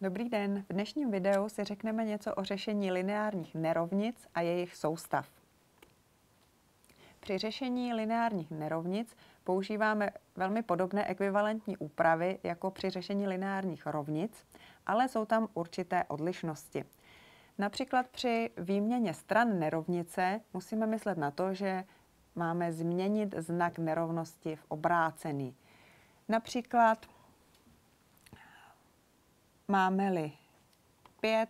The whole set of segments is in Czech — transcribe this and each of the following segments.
Dobrý den. V dnešním videu si řekneme něco o řešení lineárních nerovnic a jejich soustav. Při řešení lineárních nerovnic používáme velmi podobné ekvivalentní úpravy jako při řešení lineárních rovnic, ale jsou tam určité odlišnosti. Například při výměně stran nerovnice musíme myslet na to, že máme změnit znak nerovnosti v obrácený. Například máme-li 5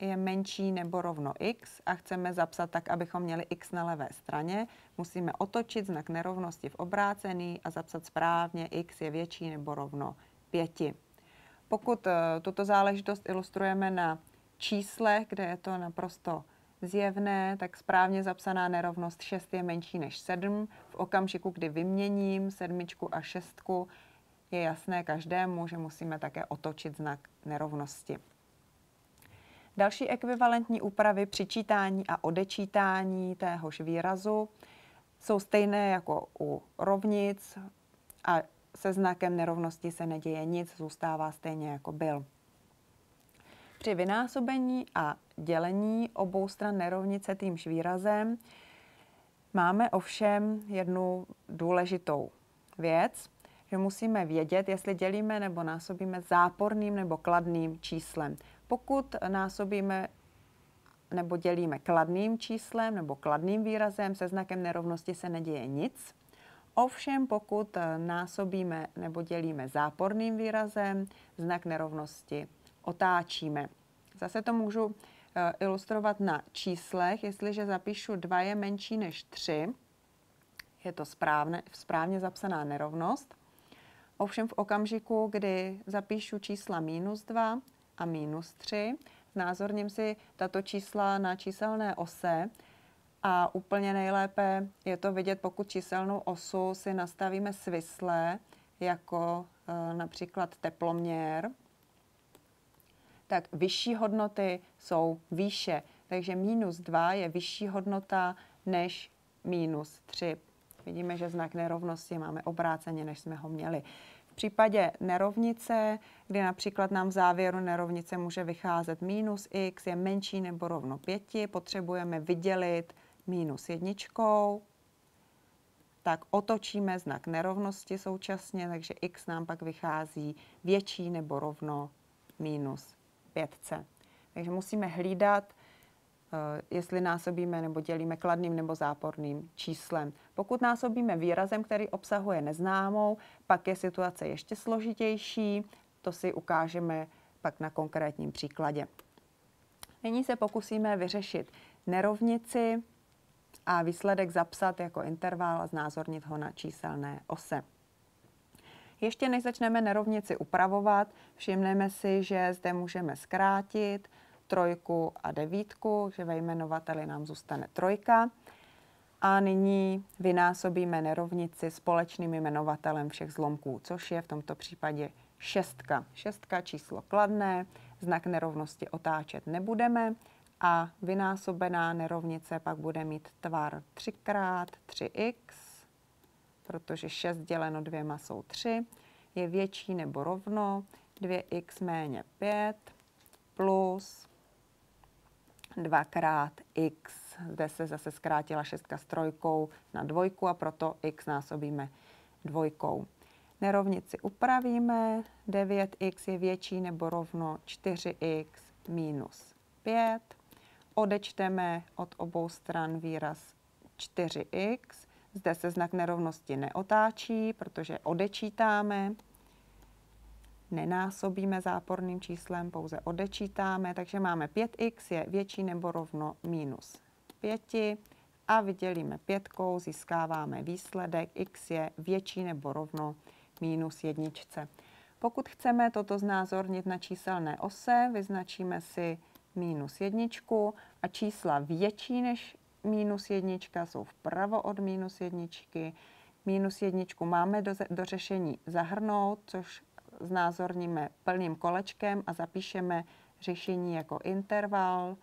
je menší nebo rovno x a chceme zapsat tak, abychom měli x na levé straně, musíme otočit znak nerovnosti v obrácený a zapsat správně x je větší nebo rovno 5. Pokud eh, tuto záležitost ilustrujeme na číslech, kde je to naprosto zjevné, tak správně zapsaná nerovnost 6 je menší než 7. V okamžiku, kdy vyměním sedmičku a šestku, je jasné každému, že musíme také otočit znak nerovnosti. Další ekvivalentní úpravy při čítání a odečítání téhož výrazu jsou stejné jako u rovnic a se znakem nerovnosti se neděje nic, zůstává stejně jako byl. Při vynásobení a dělení obou stran nerovnice týmž výrazem máme ovšem jednu důležitou věc, že musíme vědět, jestli dělíme nebo násobíme záporným nebo kladným číslem. Pokud násobíme nebo dělíme kladným číslem nebo kladným výrazem, se znakem nerovnosti se neděje nic. Ovšem, pokud násobíme nebo dělíme záporným výrazem, znak nerovnosti otáčíme. Zase to můžu eh, ilustrovat na číslech. Jestliže zapíšu 2 je menší než 3, je to správně, správně zapsaná nerovnost. Ovšem v okamžiku, kdy zapíšu čísla minus 2 a minus 3, znázorním si tato čísla na číselné ose a úplně nejlépe je to vidět, pokud číselnou osu si nastavíme svislé, jako e, například teploměr, tak vyšší hodnoty jsou výše. Takže minus 2 je vyšší hodnota než minus 3. Vidíme, že znak nerovnosti máme obráceně, než jsme ho měli. V případě nerovnice, kdy například nám v závěru nerovnice může vycházet minus x je menší nebo rovno 5, potřebujeme vydělit minus jedničkou, tak otočíme znak nerovnosti současně, takže x nám pak vychází větší nebo rovno minus 5. Takže musíme hlídat jestli násobíme nebo dělíme kladným nebo záporným číslem. Pokud násobíme výrazem, který obsahuje neznámou, pak je situace ještě složitější. To si ukážeme pak na konkrétním příkladě. Nyní se pokusíme vyřešit nerovnici a výsledek zapsat jako interval a znázornit ho na číselné ose. Ještě než začneme nerovnici upravovat, všimneme si, že zde můžeme zkrátit trojku a devítku, že ve jmenovateli nám zůstane trojka. A nyní vynásobíme nerovnici společným jmenovatelem všech zlomků, což je v tomto případě šestka. Šestka číslo kladné, znak nerovnosti otáčet nebudeme a vynásobená nerovnice pak bude mít tvar 3 krát 3x, protože 6 děleno dvěma jsou 3, je větší nebo rovno 2x méně 5 plus 2 krát x. Zde se zase zkrátila šestka s trojkou na dvojku a proto x násobíme dvojkou. Nerovnici upravíme. 9x je větší nebo rovno 4x minus 5. Odečteme od obou stran výraz 4x. Zde se znak nerovnosti neotáčí, protože odečítáme nenásobíme záporným číslem, pouze odečítáme, takže máme 5x je větší nebo rovno minus 5 a vydělíme pětkou, získáváme výsledek x je větší nebo rovno minus jedničce. Pokud chceme toto znázornit na číselné ose, vyznačíme si minus jedničku a čísla větší než minus jednička jsou vpravo od minus jedničky. Minus jedničku máme do, do řešení zahrnout, což znázorníme plným kolečkem a zapíšeme řešení jako interval,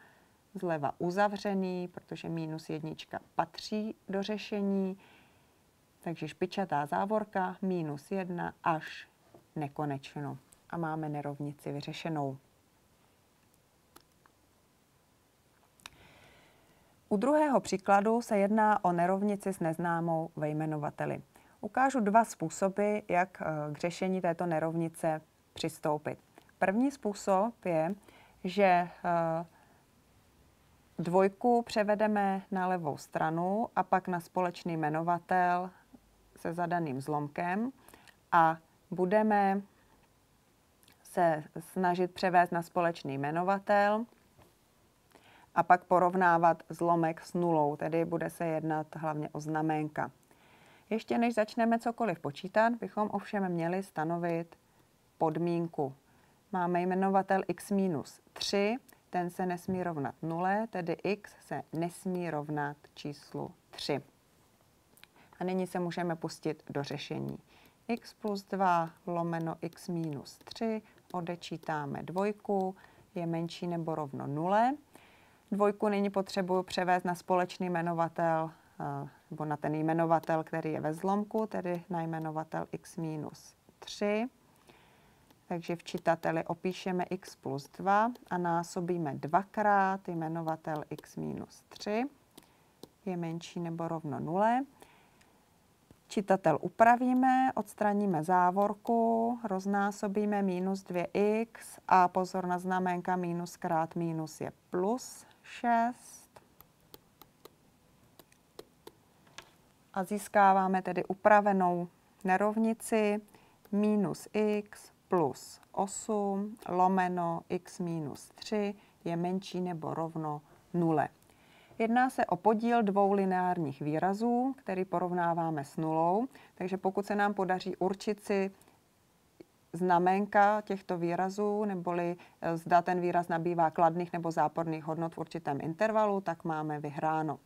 zleva uzavřený, protože minus jednička patří do řešení, takže špičatá závorka minus jedna až nekonečno. A máme nerovnici vyřešenou. U druhého příkladu se jedná o nerovnici s neznámou vejmenovateli. Ukážu dva způsoby, jak eh, k řešení této nerovnice přistoupit. První způsob je, že eh, dvojku převedeme na levou stranu a pak na společný jmenovatel se zadaným zlomkem a budeme se snažit převést na společný jmenovatel a pak porovnávat zlomek s nulou, tedy bude se jednat hlavně o znaménka. Ještě než začneme cokoliv počítat, bychom ovšem měli stanovit podmínku. Máme jmenovatel x minus 3, ten se nesmí rovnat nule, tedy x se nesmí rovnat číslu 3. A nyní se můžeme pustit do řešení. x plus 2 lomeno x minus 3, odečítáme dvojku, je menší nebo rovno nule. Dvojku nyní potřebuji převést na společný jmenovatel eh, nebo na ten jmenovatel, který je ve zlomku, tedy na jmenovatel x minus 3. Takže v čitateli opíšeme x plus 2 a násobíme dvakrát jmenovatel x minus 3. Je menší nebo rovno 0. Čitatel upravíme, odstraníme závorku, roznásobíme minus 2x a pozor na znamenka minus krát minus je plus 6. A získáváme tedy upravenou nerovnici minus x plus 8 lomeno x minus 3 je menší nebo rovno 0. Jedná se o podíl dvou lineárních výrazů, který porovnáváme s nulou, takže pokud se nám podaří určit si znamenka těchto výrazů, neboli eh, zda ten výraz nabývá kladných nebo záporných hodnot v určitém intervalu, tak máme vyhráno.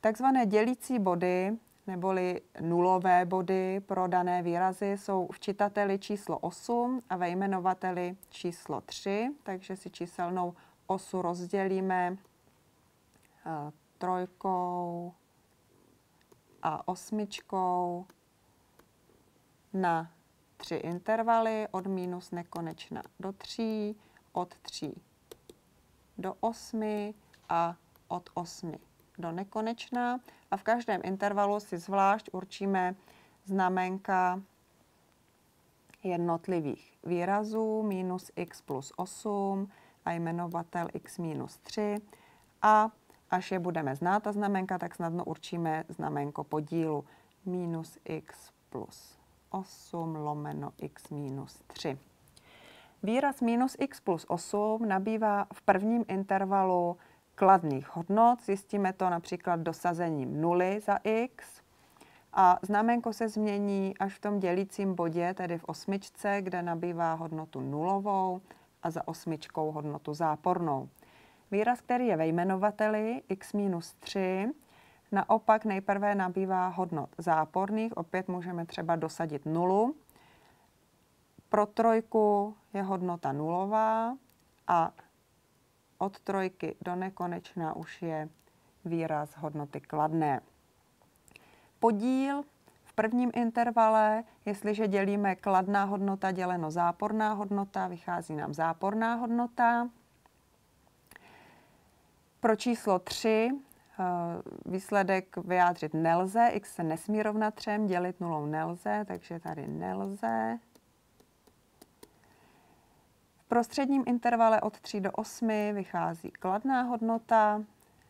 Takzvané dělící body neboli nulové body pro dané výrazy jsou v čitateli číslo 8 a ve jmenovateli číslo 3, takže si číselnou osu rozdělíme eh, trojkou a osmičkou na tři intervaly od minus nekonečna do 3, od 3 do 8 a od 8 do nekonečna a v každém intervalu si zvlášť určíme znamenka jednotlivých výrazů minus x plus 8 a jmenovatel x minus 3 a až je budeme znát ta znamenka, tak snadno určíme znamenko podílu minus x plus 8 lomeno x minus 3. Výraz minus x plus 8 nabývá v prvním intervalu kladných hodnot. Zjistíme to například dosazením nuly za x. A znamenko se změní až v tom dělícím bodě, tedy v osmičce, kde nabývá hodnotu nulovou a za osmičkou hodnotu zápornou. Výraz, který je ve jmenovateli x minus 3, naopak nejprve nabývá hodnot záporných, opět můžeme třeba dosadit nulu. Pro trojku je hodnota nulová a od trojky do nekonečna už je výraz hodnoty kladné. Podíl v prvním intervale, jestliže dělíme kladná hodnota děleno záporná hodnota, vychází nám záporná hodnota. Pro číslo 3 eh, výsledek vyjádřit nelze, x se nesmí rovnat třem, dělit nulou nelze, takže tady nelze prostředním intervale od 3 do 8 vychází kladná hodnota,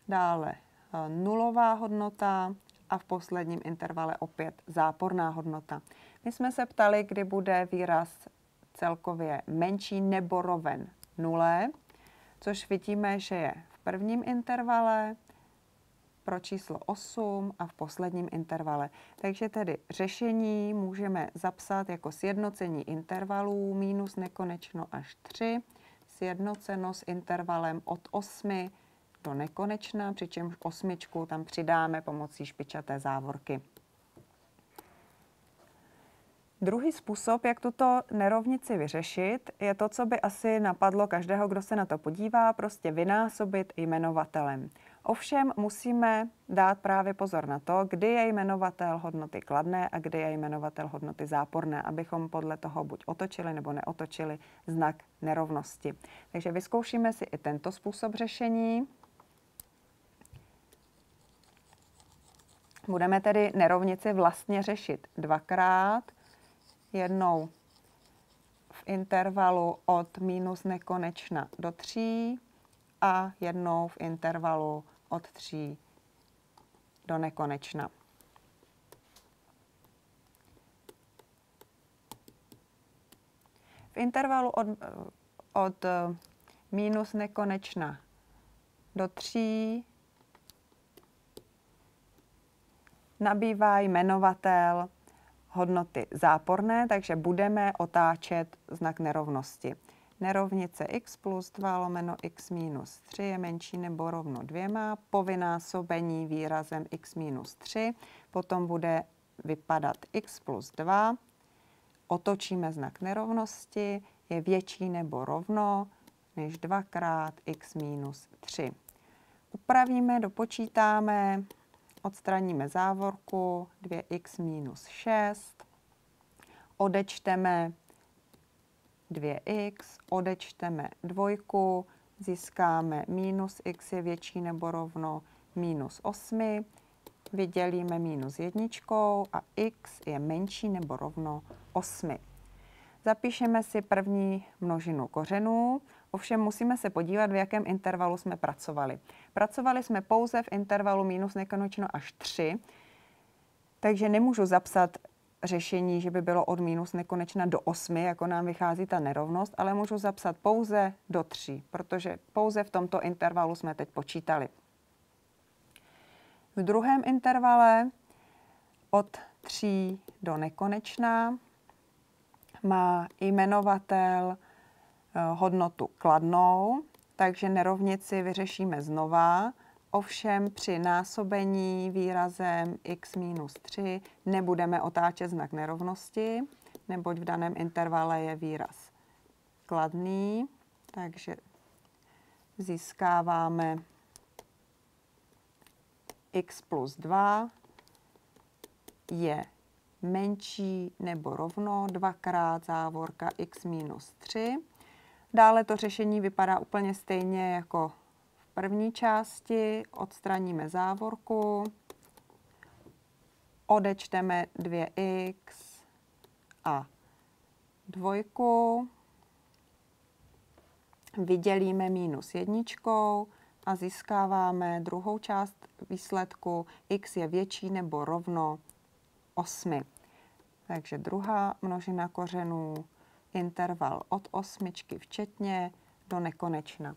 dále eh, nulová hodnota a v posledním intervale opět záporná hodnota. My jsme se ptali, kdy bude výraz celkově menší nebo roven nule, což vidíme, že je v prvním intervale, pro číslo 8 a v posledním intervale. Takže tedy řešení můžeme zapsat jako sjednocení intervalů minus nekonečno až 3, sjednoceno s intervalem od 8 do nekonečna, přičemž osmičku tam přidáme pomocí špičaté závorky. Druhý způsob, jak tuto nerovnici vyřešit, je to, co by asi napadlo každého, kdo se na to podívá, prostě vynásobit jmenovatelem. Ovšem musíme dát právě pozor na to, kdy je jmenovatel hodnoty kladné a kdy je jmenovatel hodnoty záporné, abychom podle toho buď otočili nebo neotočili znak nerovnosti. Takže vyzkoušíme si i tento způsob řešení. Budeme tedy nerovnici vlastně řešit dvakrát. Jednou v intervalu od minus nekonečna do 3 a jednou v intervalu od 3 do nekonečna. V intervalu od, od minus nekonečna do 3 nabývá jmenovatel hodnoty záporné, takže budeme otáčet znak nerovnosti. Nerovnice x plus 2 lomeno x minus 3 je menší nebo rovno dvěma. Po vynásobení výrazem x minus 3 potom bude vypadat x plus 2. Otočíme znak nerovnosti, je větší nebo rovno než 2 krát x minus 3. Upravíme, dopočítáme, odstraníme závorku 2x minus 6, odečteme 2x, odečteme dvojku, získáme minus x je větší nebo rovno minus 8, vydělíme minus jedničkou a x je menší nebo rovno 8. Zapíšeme si první množinu kořenů, ovšem musíme se podívat, v jakém intervalu jsme pracovali. Pracovali jsme pouze v intervalu minus nekonečno až 3, takže nemůžu zapsat řešení, že by bylo od minus nekonečna do 8, jako nám vychází ta nerovnost, ale můžu zapsat pouze do 3, protože pouze v tomto intervalu jsme teď počítali. V druhém intervale od 3 do nekonečna má jmenovatel eh, hodnotu kladnou, takže nerovnici vyřešíme znova. Ovšem při násobení výrazem x minus 3 nebudeme otáčet znak nerovnosti, neboť v daném intervale je výraz kladný, takže získáváme x plus 2 je menší nebo rovno dvakrát závorka x minus 3. Dále to řešení vypadá úplně stejně jako první části. Odstraníme závorku, odečteme 2x a dvojku, vydělíme minus jedničkou a získáváme druhou část výsledku x je větší nebo rovno 8. Takže druhá množina kořenů, interval od osmičky včetně do nekonečna.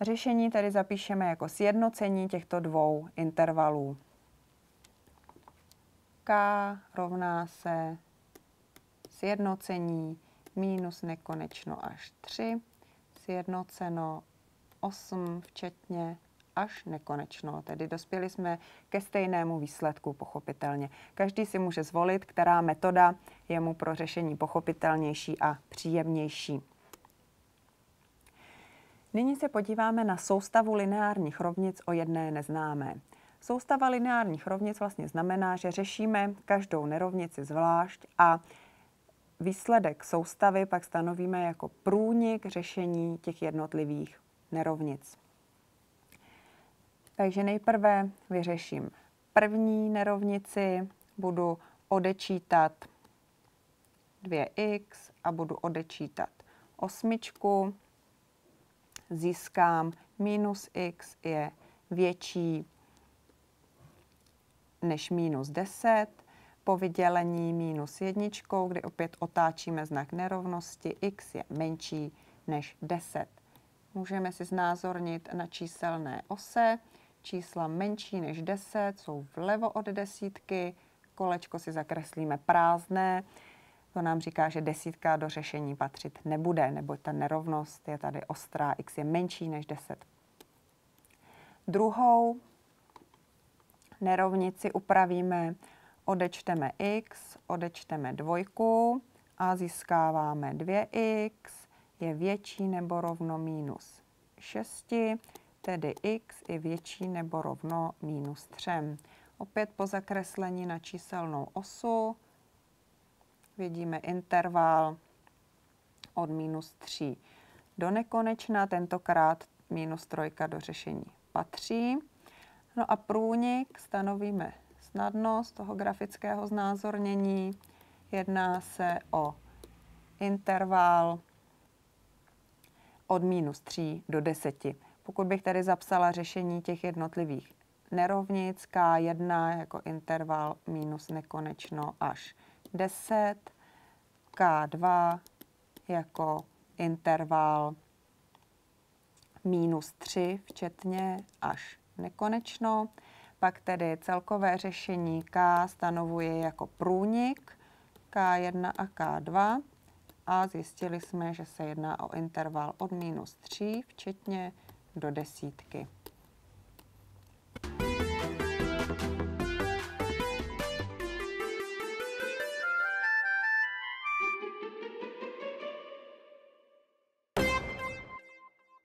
Řešení tedy zapíšeme jako sjednocení těchto dvou intervalů. K rovná se sjednocení minus nekonečno až 3, sjednoceno 8 včetně až nekonečno. Tedy dospěli jsme ke stejnému výsledku, pochopitelně. Každý si může zvolit, která metoda je mu pro řešení pochopitelnější a příjemnější. Nyní se podíváme na soustavu lineárních rovnic o jedné neznámé. Soustava lineárních rovnic vlastně znamená, že řešíme každou nerovnici zvlášť a výsledek soustavy pak stanovíme jako průnik řešení těch jednotlivých nerovnic. Takže nejprve vyřeším první nerovnici, budu odečítat 2x a budu odečítat osmičku. Získám minus x je větší než minus 10. Po vydělení minus jedničkou, kdy opět otáčíme znak nerovnosti, x je menší než 10. Můžeme si znázornit na číselné ose čísla menší než 10 jsou vlevo od desítky, kolečko si zakreslíme prázdné, to nám říká, že desítka do řešení patřit nebude, nebo ta nerovnost je tady ostrá, x je menší než 10. Druhou nerovnici upravíme, odečteme x, odečteme dvojku a získáváme 2x je větší nebo rovno minus 6 tedy x je větší nebo rovno minus 3. Opět po zakreslení na číselnou osu vidíme interval od minus 3 do nekonečna, tentokrát minus 3 do řešení patří. No a průnik stanovíme snadnost toho grafického znázornění. Jedná se o interval od minus 3 do 10. Pokud bych tady zapsala řešení těch jednotlivých nerovnic, K1 jako interval minus nekonečno až 10, K2 jako interval minus 3 včetně až nekonečno. Pak tedy celkové řešení K stanovuje jako průnik K1 a K2 a zjistili jsme, že se jedná o interval od minus 3 včetně do desítky.